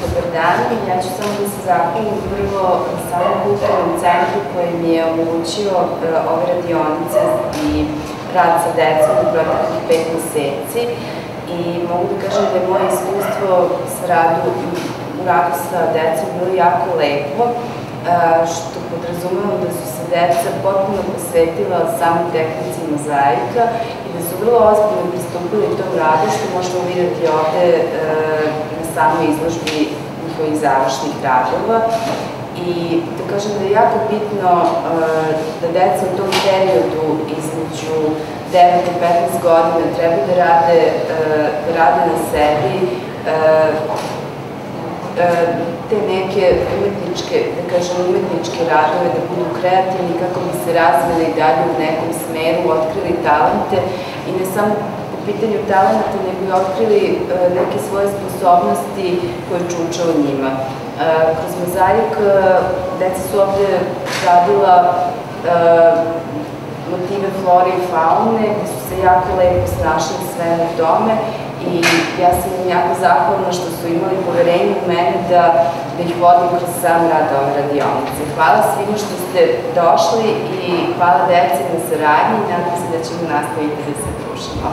Dobar dan, ja ću samo da se zahvalim prvo samom kulturnom centru koji mi je omogućio e, ove radionice i rad sa decom u proteklih pet meseci. I mogu da kažem da je moje iskustvo sa radu, u radu sa decom bilo jako lepo, e, što podrazumemo da su se deca potpuno posvetila samim tehnici mozaika i da su vrlo ozbiljno pristupili tom radu, što možemo vidjeti ovde e, samoj izložbi njihovih završnih radova. I da kažem da je jako bitno e, da deca u tom periodu između 9 i 15 godina treba da rade, da rade na sebi, te neke umetničke, da kažem, umetničke radove, da budu kreativni kako bi se razvili dalje u nekom smeru, otkrili talente i ne samo pitanju talenta, nego i otkrili e, neke svoje sposobnosti koje čuča u njima. E, kroz mozaik e, deca su ovde radila motive flore i faune, gde su se jako lepo snašli sve na tome i ja sam im jako zahvalna što su imali poverenje u mene da, da ih vodim kroz sam rad ove radionice. Hvala svima što ste došli i hvala deci na saradnji i nadam se da ćemo nastaviti da se družimo.